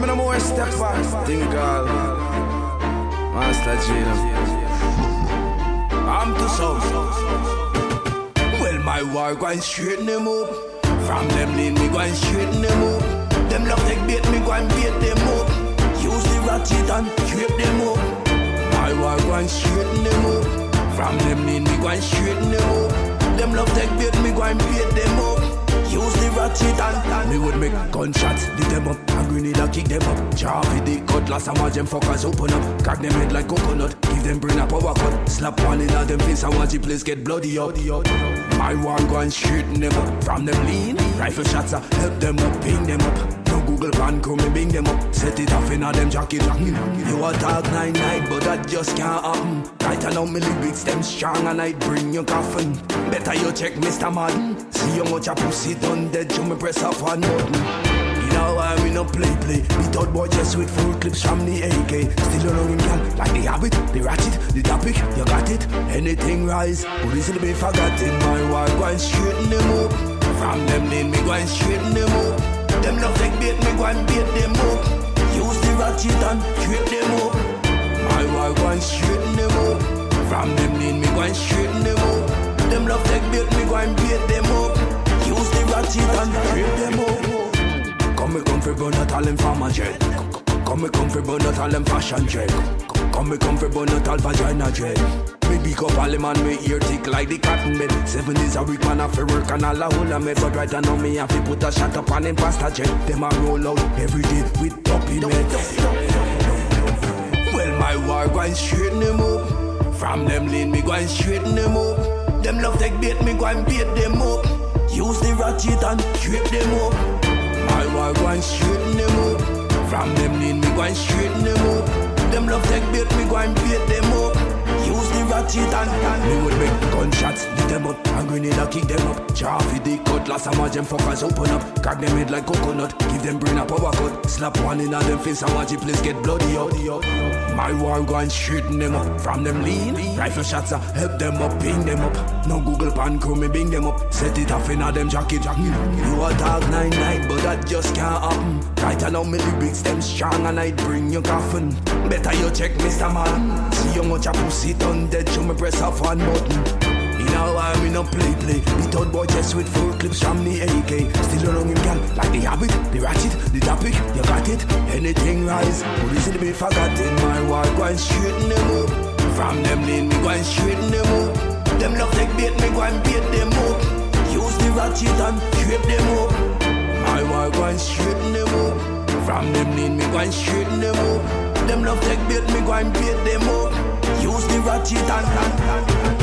Me no more step back. Think all. Master Gina. I'm too so. Well, my war going straighten them up. From them lean me going straighten them up. Them love take bait me go and bait them up. Use the ratchet and scrape them up. My war going straighten them up. From them lean me go and straighten them up. Them love take bait me go and bait them up. Use the ratchet and Me would make gunshots, lit them up. And grenade and kick them up. Jar with the cutlass and watch them fuckers. Open up. Crack them head like coconut. Give them brain a power cut. Slap one in them face. And watch the place get bloody up. My war gun shooting them up From them lean, rifle shots uh, Help them up, ping them up Google pan crew me bing them up. Set it off in a them jacket You a talk nine night but that just can't happen. Right now me lyrics them strong and I bring your coffin. Better you check Mr. Madden. See how much a pussy done dead you me press off one button You know why we no play play. The third boy just with full clips from the AK Still know him can like the habit, the ratchet, the topic You got it, anything rise But easily be forgotten? My war going straighten them up From them lane me going straighten them up Them love take bait me go and bait them up. Use the ratchet and create them up. My war going straighten them up. From them lane me going straighten them up. Them love take bait me go and bait them up. Use the ratchet and create them up. Come me come for burn out all them farmer dread Come me come for burn out all fashion dread Come me come for burn out all vagina dread me big up all the man, me ear tick like the cotton bed Seven days a week, man, I fi work and all a whole a med But right now me have to put a shot up on them pasta jet. Them a roll out every day with dopey med Well, my war going straighten them up From them lane, me going straighten them up Them love take bait, me going bait them up. Use the ratchet and drape them up. My war going straighten them up The and, Me would make gunshots, lit them up. And grenade and kick them up. With the cutlass and watch them fuckers open up. Crack them head like coconut Give them brain a power cut. Slap one in a them face and watch the place get bloody out My war going straighten them up From them lean, rifle shots uh, Help them up, ping them up. No Google pan crew me bing them up. Set it off in a them jacket. You a dog nine night but that just can't happen. Right now me lyrics them strong and I bring your coffin. Better you check Mr. Man. See how much a pussy done dead You me press off one button You know why me no play play The third boy just with full clips from the AK Still know him can Like the habit, the ratchet, the topic You got it, anything rise But easily be forgotten? My war going straighten them up. From them lane me going straighten them up. Them love take bait me go and bait them up. Use the ratchet and scrape them up. My war going straighten them up. From them lane me go and straighten them up. Them love take bait me go and bait them up. Use the ratchet and, and, and